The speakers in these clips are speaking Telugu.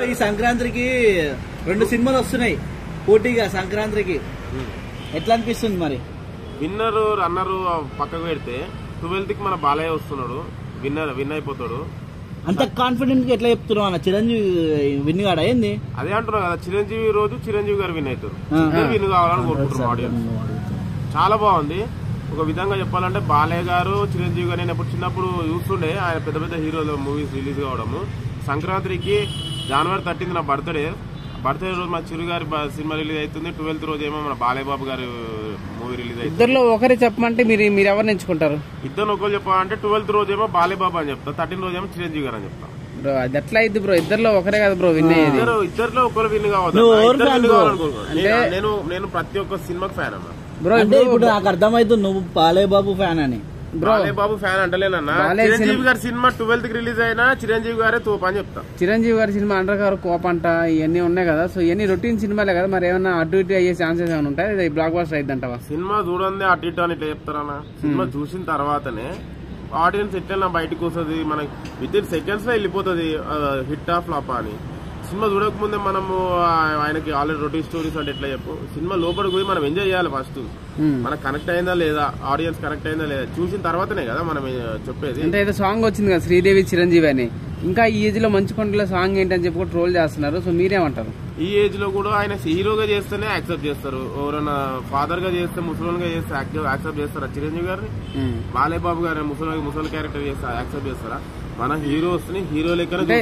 ఈ సంక్రాంతికి రెండు సినిమాలు వస్తున్నాయి. పోటీగా సంక్రాంతికి. ఎట్లా అనిపిస్తుంది మరి? విన్నర్ రన్నర్ పక్కకు పెడితే ట్వెల్త్కి మన బాలయ్య వస్తున్నాడు. విన్నర్ విన్ అయిపోతాడు. అంత కాన్ఫిడెంట్గా ఎట్లా చెప్తున్నావు అన్న? చిరంజీవి విన్ కాడా? ఏంది? అదే అంటున్నా కదా చిరంజీవి రోజు చిరంజీవి గారు విన్ అవుతారు. విన్ కావాలని కోరుకుంటున్నాం ఆడియన్స్ చాలా బాగుంది. ఒక విధంగా చెప్పాలంటే బాలయ్య గారు చిరంజీవి గారు నేను ఎప్పుడు చిన్నప్పుడు చూస్తుండే. ఆయన పెద్ద పెద్ద హీరోలు మూవీస్ రిలీజ్ కావడము. సంక్రాంతికి జనవరి థర్టీన్త్ నా బర్త్డే. బర్త్డే రోజు మా చిరు గారి బ- సినిమా రిలీజ్ అవుతుంది ట్వెల్త్ రోజు ఏమో మన బాలయ్య బాబు గారి మూవీ రిలీజ్ అవుతుంది ఇద్దరులో ఒకరే చెప్పమంటే మీరు మీరు ఎవరిని ఎంచుకుంటారు? ఇద్దరు ఒకరు చెప్పాలంటే ట్వెల్త్ రోజు ఏమో బాలయ్య బాబు అని చెప్తా. థర్టీన్ రోజు ఏమో చిరంజీవి గారు అని చెప్తా. బ్రో అది ఎట్లా అయింది బ్రో. ఇద్దరులో ఒకరే కదా బ్రో విన్ అయ్యేది. ఇద్దరు ఇద్దరులో ఒకరు విన్ కావాలి ఎవరు. నేను- నేను ప్రతి ఒక్క సినిమాకి ఫ్యాన్ అన్న. బ్రో అంటే ఇప్పుడు నాకు అర్థమైతుంది నువ్వు బాలయ్య బాబు ఫ్యాన్ అని. బాబు ఫ్యాన్ అంటలేనన్నా. చిరంజీవి గారి సినిమా ట్వెల్త్ రిలీజ్ అయినా చిరంజీవి గారే తోపు అని చెప్తా. చిరంజీవి గారి సినిమా అండర్ కవర్ కోప్ అంట ఇవన్నీ ఉన్నాయి కదా. సో ఇవన్నీ రొటీన్ సినిమాలే కదా. మరి ఏమన్నా అటు ఇటు అయ్యే ఛాన్సెస్ ఏమైనా ఉంటాయి? Black buster అయిద్దంటావా? సినిమా చూడండి అటు ఇటు అని ఇట్లా చెప్తారన్నా. సినిమా చూసిన తర్వాతనే ఆడియన్స్ ఎట్లా బయటకు వస్తుంది? మనకి విత్ ఇన్ సెకండ్స్లో వెళ్ళిపోతుంది హిట్ ఆఫ్ ఫ్లాప్ అని. సినిమా చూడకముందే మనము ఆయనకి ఆల్రెడీ రొటీన్ స్టోరీస్ అంటే ఎట్లా చెప్పు? సినిమా లోపలికి పోయి మనం ఎంజాయ్ చేయాలి ఫస్ట్ మనకు కనెక్ట్ అయిందా లేదా? ఆడియన్స్ కనెక్ట్ అయిందా లేదా? చూసిన తర్వాతనే కదా మనం చెప్పేది. అంటే ఏదో సాంగ్ వచ్చింది కదా శ్రీదేవి చిరంజీవి అని. ఇంకా ఈ ఏజ్లో మంచి కొండలో సాంగ్ ఏంటని చెప్పి ట్రోల్ చేస్తున్నారు. సో మీరేమంటారు? ఈ ఏజ్లో కూడా ఆయన హీరోగా చేస్తేనే యాక్సెప్ట్ చేస్తారు. ఎవరైనా ఫాదర్గా చేస్తే ముసలిగా చేస్తే యాక్సెప్ట్ చేస్తారా? చిరంజీవి గారిని? ఉమ్. బాలయ్య బాబు గారిని ముసలి ముసలి క్యారెక్టర్ చేస్తే యాక్సెప్ట్ చేస్తారా? మన హీరోస్ని హీరో లెక్కనే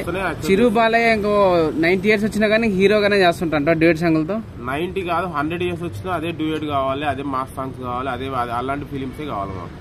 చిరు బాలయ్య ఇంకో నైన్టీ ఇయర్స్ వచ్చినా కానీ హీరోగానే చేస్తుంటారు డేట్ సాంగులతో నైన్టీ కాదు హండ్రెడ్ ఇయర్స్ వచ్చినా అదే డ్యూయట్ కావాలి అదే మాస్ సాంగ్స్ కావాలి అదే అదే అలాంటి ఫిలిమ్సే కావాలి మాకు.